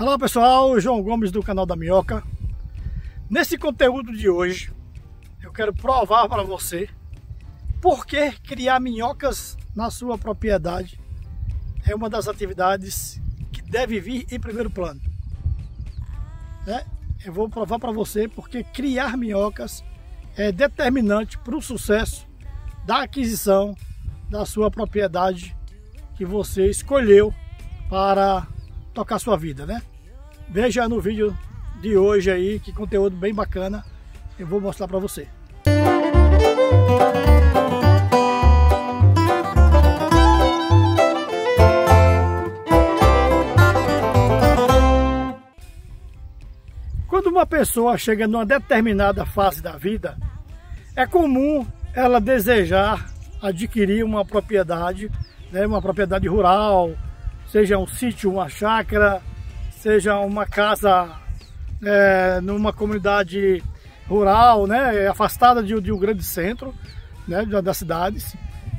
Olá pessoal, João Gomes do canal da Minhoca. Nesse conteúdo de hoje, eu quero provar para você por que criar minhocas na sua propriedade é uma das atividades que deve vir em primeiro plano. Né? Eu vou provar para você porque criar minhocas é determinante para o sucesso da aquisição da sua propriedade que você escolheu para tocar sua vida, né? Veja no vídeo de hoje aí, que conteúdo bem bacana eu vou mostrar para você. Quando uma pessoa chega numa determinada fase da vida, é comum ela desejar adquirir uma propriedade, né, uma propriedade rural, seja um sítio, uma chácara, seja uma casa é, numa comunidade rural, né, afastada de, de um grande centro né, das cidades.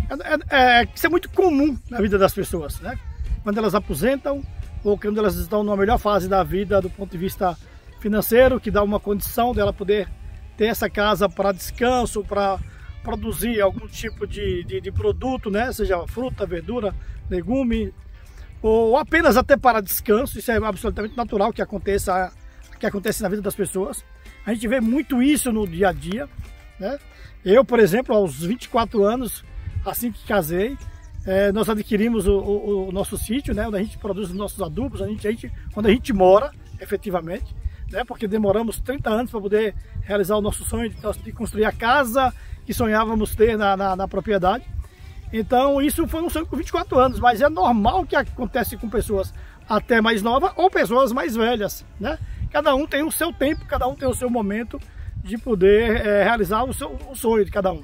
É, é, é, isso é muito comum na vida das pessoas, né? Quando elas aposentam ou quando elas estão numa melhor fase da vida do ponto de vista financeiro, que dá uma condição dela poder ter essa casa para descanso, para produzir algum tipo de, de, de, produto, né? seja fruta, verdura, legume, ou apenas até para descanso, isso é absolutamente natural que aconteça, que acontece na vida das pessoas. A gente vê muito isso no dia a dia. Né? Eu, por exemplo, aos 24 anos, assim que casei, é, nós adquirimos o, o, o, nosso sítio, né, onde a gente produz os nossos adubos, a gente, a gente, onde a gente mora, efetivamente, né, porque demoramos 30 anos para poder realizar o nosso sonho de, de, construir a casa que sonhávamos ter na, na, na propriedade. Então isso foi um sonho com 24 anos, mas é normal que acontece com pessoas até mais novas ou pessoas mais velhas, né? Cada um tem o seu tempo, cada um tem o seu momento de poder é, realizar o, seu, o sonho de cada um.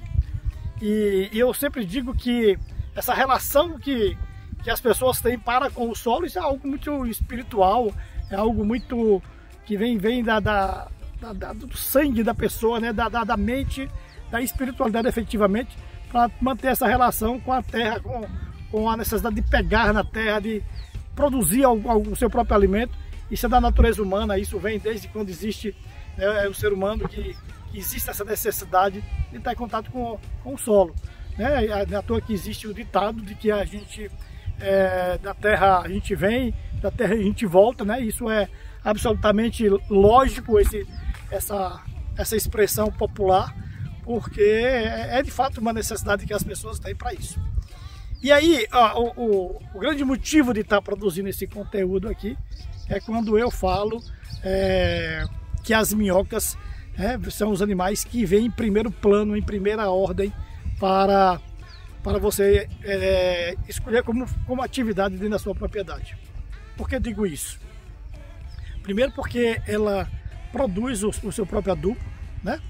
E, e, eu sempre digo que essa relação que, que as pessoas têm para com o solo, isso é algo muito espiritual, é algo muito que vem, vem da, da, da do sangue da pessoa, né? da, da, da mente, da espiritualidade efetivamente para manter essa relação com a terra, com, com a necessidade de pegar na terra, de produzir o, seu próprio alimento. Isso é da natureza humana, isso vem desde quando existe né, é o ser humano, que, que, existe essa necessidade de estar em contato com, com o solo. Né? À toa que existe o ditado de que a gente, é, da terra a gente vem, da terra a gente volta, né? isso é absolutamente lógico, esse, essa, essa expressão popular, porque é, é de fato uma necessidade que as pessoas têm para isso. E aí, ó, o, o, o, grande motivo de estar tá produzindo esse conteúdo aqui é quando eu falo é, que as minhocas é, são os animais que vêm em primeiro plano, em primeira ordem para, para você é, escolher como, como atividade dentro da sua propriedade. Por que digo isso? Primeiro porque ela produz o, o seu próprio adubo, né?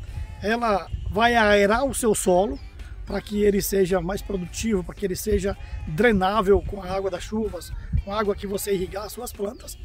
ela vai aerar o seu solo para que ele seja mais produtivo, para que ele seja drenável com a água das chuvas, com a água que você irrigar as suas plantas.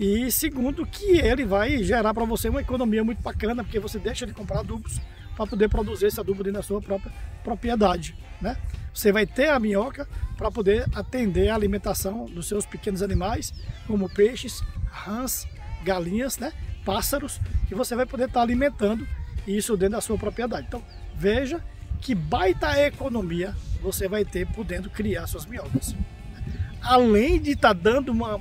E segundo, que ele vai gerar para você uma economia muito bacana, porque você deixa de comprar adubos para poder produzir esse adubo dentro da sua própria propriedade. Né? Você vai ter a minhoca para poder atender a alimentação dos seus pequenos animais, como peixes, rãs, galinhas, né? pássaros, que você vai poder estar tá alimentando isso dentro da sua propriedade. Então, veja que baita economia você vai ter podendo criar suas minhocas. Além de estar tá dando uma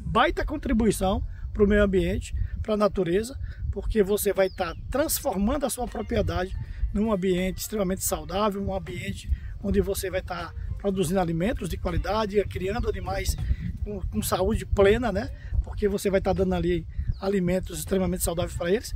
baita contribuição para o meio ambiente, para a natureza, porque você vai estar tá transformando a sua propriedade num ambiente extremamente saudável, um ambiente onde você vai estar tá produzindo alimentos de qualidade, criando animais com, com saúde plena, né? Porque você vai estar tá dando ali alimentos extremamente saudáveis para eles,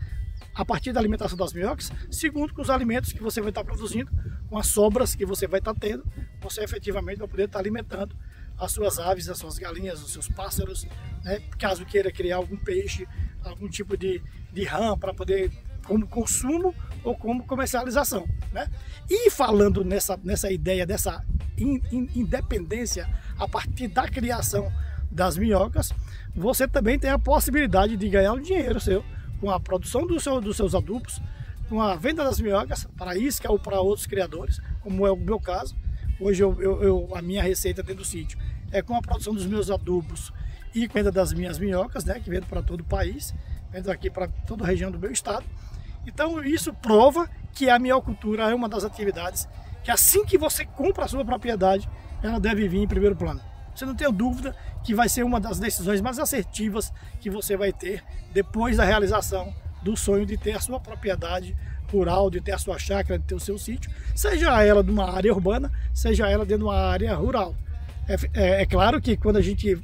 a partir da alimentação das minhocas, segundo com os alimentos que você vai estar produzindo, com as sobras que você vai estar tendo, você efetivamente vai poder estar alimentando as suas aves, as suas galinhas, os seus pássaros, né? caso queira criar algum peixe, algum tipo de, de rã para poder como consumo ou como comercialização. Né? E falando nessa, nessa ideia dessa in, in, independência a partir da criação das minhocas, você também tem a possibilidade de ganhar um dinheiro seu com a produção do seu, dos seus adubos, com a venda das minhocas para isca ou para outros criadores, como é o meu caso. Hoje eu, eu, eu, a minha receita dentro do sítio é com a produção dos meus adubos e venda das minhas minhocas, né, que vendo para todo o país, vendo aqui para toda a região do meu estado. Então isso prova que a miocultura é uma das atividades que assim que você compra a sua propriedade, ela deve vir em primeiro plano. Você não tem dúvida que vai ser uma das decisões mais assertivas que você vai ter depois da realização do sonho de ter a sua propriedade rural, de ter a sua chácara, de ter o seu sítio, seja ela de uma área urbana, seja ela dentro de uma área rural. É, é, é claro que quando a gente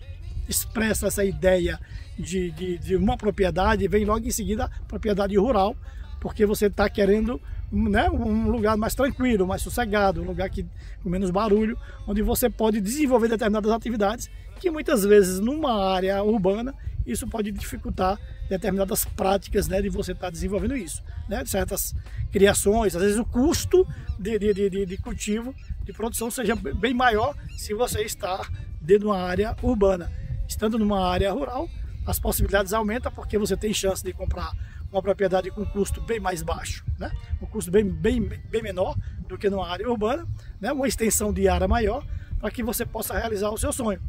expressa essa ideia de, de, de, uma propriedade, vem logo em seguida a propriedade rural, porque você está querendo né, um lugar mais tranquilo, mais sossegado, um lugar que, com menos barulho, onde você pode desenvolver determinadas atividades que muitas vezes numa área urbana isso pode dificultar determinadas práticas né, de você estar tá desenvolvendo isso. Né, certas criações, às vezes o custo de, de, de, de cultivo, de produção seja bem maior se você está dentro de uma área urbana. Estando numa área rural, as possibilidades aumentam porque você tem chance de comprar uma propriedade com custo bem mais baixo, né? um custo bem, bem, bem menor do que numa área urbana, né? uma extensão de área maior para que você possa realizar o seu sonho.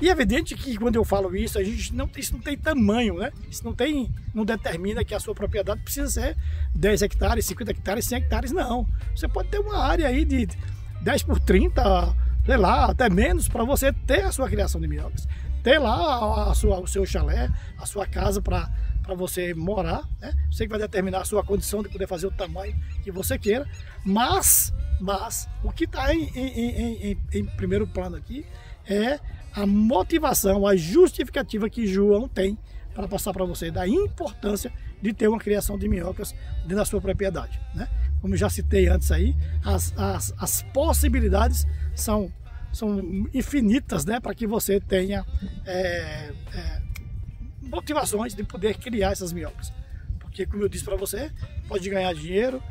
E é evidente que quando eu falo isso, a gente não, isso não tem tamanho, né? Isso não tem, não determina que a sua propriedade precisa ser 10 hectares, 50 hectares, 100 hectares, não. Você pode ter uma área aí de 10 por 30, sei lá, até menos, para você ter a sua criação de minhocas. Ter lá a sua, o seu chalé, a sua casa para para você morar, né? Você que vai determinar a sua condição de poder fazer o tamanho que você queira, mas, mas o que está em, em, em, em, primeiro plano aqui é a motivação, a justificativa que João tem para passar para você da importância de ter uma criação de minhocas dentro da sua propriedade. Né? Como já citei antes aí, as, as, as possibilidades são, são infinitas né? para que você tenha é, é, motivações de poder criar essas minhocas. Porque, como eu disse para você, pode ganhar dinheiro,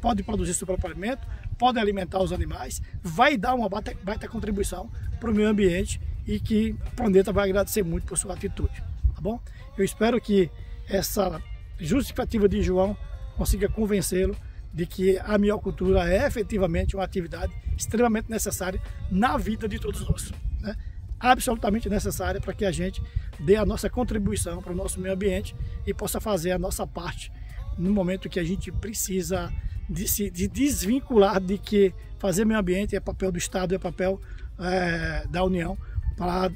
pode produzir alimento, pode alimentar os animais, vai dar uma baita, baita contribuição para o meio ambiente e que o planeta vai agradecer muito por sua atitude, tá bom? Eu espero que essa justificativa de João consiga convencê-lo de que a miocultura é efetivamente uma atividade extremamente necessária na vida de todos nós, né? absolutamente necessária para que a gente dê a nossa contribuição para o nosso meio ambiente e possa fazer a nossa parte no momento que a gente precisa de se de desvincular de que fazer meio ambiente é papel do Estado, é papel é, da União, para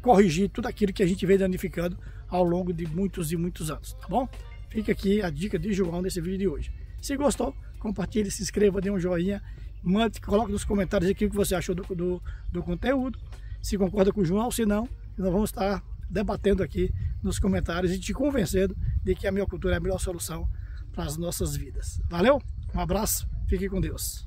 corrigir tudo aquilo que a gente vem danificando ao longo de muitos e muitos anos, tá bom? Fica aqui a dica de João nesse vídeo de hoje. Se gostou, compartilhe, se inscreva, dê um joinha, mande, coloque nos comentários aqui o que você achou do, do, do conteúdo, se concorda com o João, se não, nós vamos estar debatendo aqui nos comentários e te convencendo de que a minha cultura é a melhor solução para as nossas vidas. Valeu? Um abraço, fique com Deus.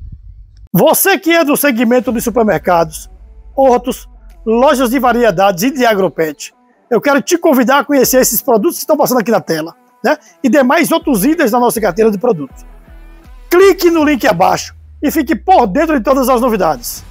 Você que é do segmento dos supermercados, hortos, lojas de variedades e de agropet. Eu quero te convidar a conhecer esses produtos que estão passando aqui na tela, né? E demais outros itens da nossa carteira de produtos. Clique no link abaixo e fique por dentro de todas as novidades.